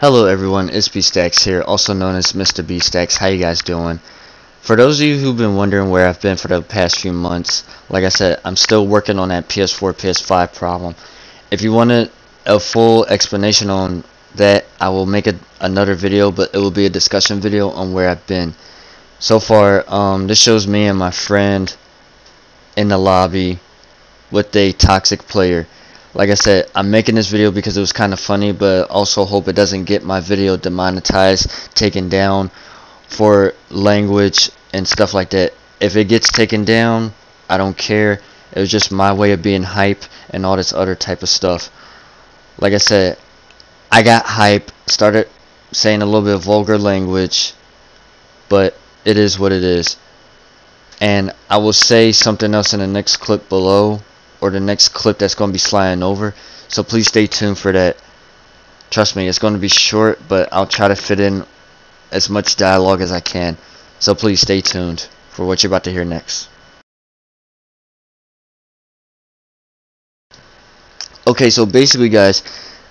Hello everyone, it's B-Stackz here, also known as Mr. B-Stackz. How you guys doing? For those of you who've been wondering where I've been for the past few months, like I said, I'm still working on that PS4, PS5 problem. If you wanted a full explanation on that, I will make a, another video, but it will be a discussion video on where I've been. So far, um, this shows me and my friend in the lobby with a toxic player like I said, I'm making this video because it was kind of funny, but also hope it doesn't get my video demonetized, taken down for language and stuff like that. If it gets taken down, I don't care. It was just my way of being hype and all this other type of stuff. Like I said, I got hype, started saying a little bit of vulgar language, but it is what it is. And I will say something else in the next clip below or the next clip that's going to be sliding over. So please stay tuned for that. Trust me, it's going to be short, but I'll try to fit in as much dialogue as I can. So please stay tuned for what you're about to hear next. Okay, so basically guys,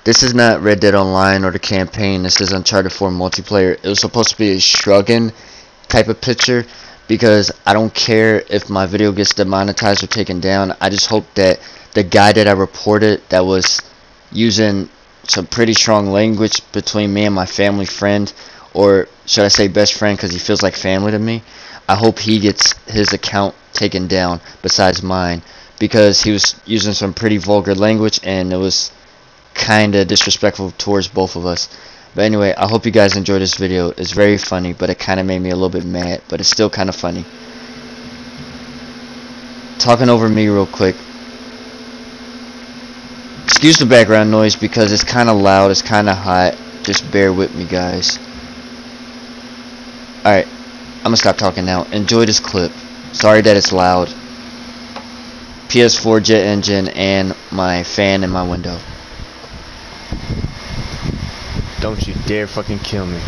this is not Red Dead Online or the campaign. This is Uncharted 4 multiplayer. It was supposed to be a shrugging type of picture because I don't care if my video gets demonetized or taken down. I just hope that the guy that I reported that was using some pretty strong language between me and my family friend, or should I say best friend because he feels like family to me, I hope he gets his account taken down besides mine because he was using some pretty vulgar language and it was kind of disrespectful towards both of us. But anyway, I hope you guys enjoyed this video. It's very funny, but it kind of made me a little bit mad. But it's still kind of funny. Talking over me real quick. Excuse the background noise because it's kind of loud. It's kind of hot. Just bear with me, guys. Alright. I'm going to stop talking now. Enjoy this clip. Sorry that it's loud. PS4 jet engine and my fan in my window. Don't you dare fucking kill me.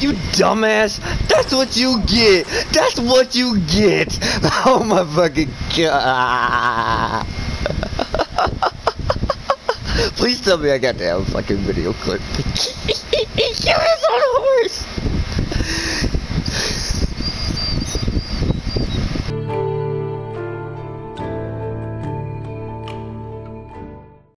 You dumbass! That's what you get! That's what you get! Oh my fucking god! Please tell me I got that fucking video clip.